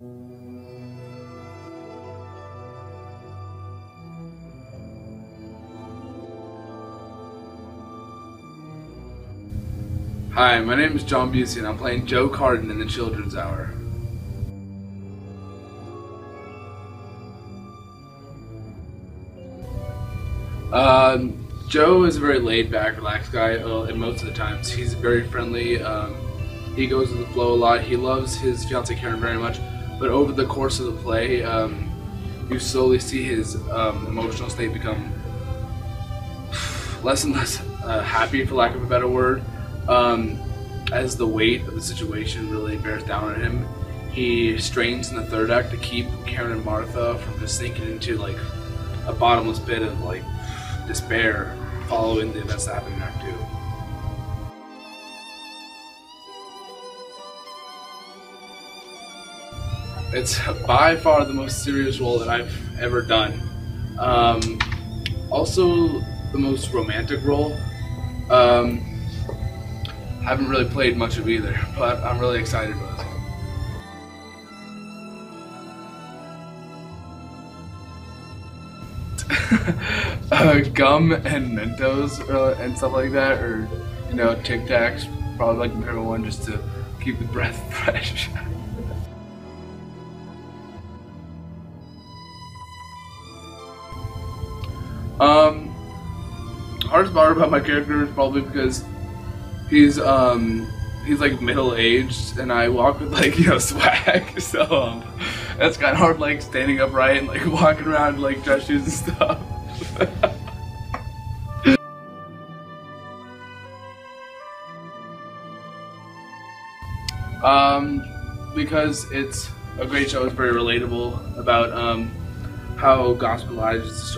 Hi, my name is John Bucy and I'm playing Joe Cardin in the Children's Hour. Um, Joe is a very laid back, relaxed guy, uh, and most of the times he's very friendly. Um, he goes with the flow a lot. He loves his fiance Karen very much, but over the course of the play, um, you slowly see his um, emotional state become less and less uh, happy, for lack of a better word. Um, as the weight of the situation really bears down on him, he strains in the third act to keep Karen and Martha from just sinking into like a bottomless pit of like despair following the events that happened in Act Two. It's by far the most serious role that I've ever done. Um, also, the most romantic role. Um, haven't really played much of either, but I'm really excited about it. uh, gum and Mentos uh, and stuff like that, or you know, Tic Tacs, probably like my one just to keep the breath fresh. Um, hardest part about my character is probably because he's um he's like middle aged and I walk with like you know swag, so um, that's kind of hard like standing upright and like walking around like dress shoes and stuff. um, because it's a great show. It's very relatable about um how gospel lives is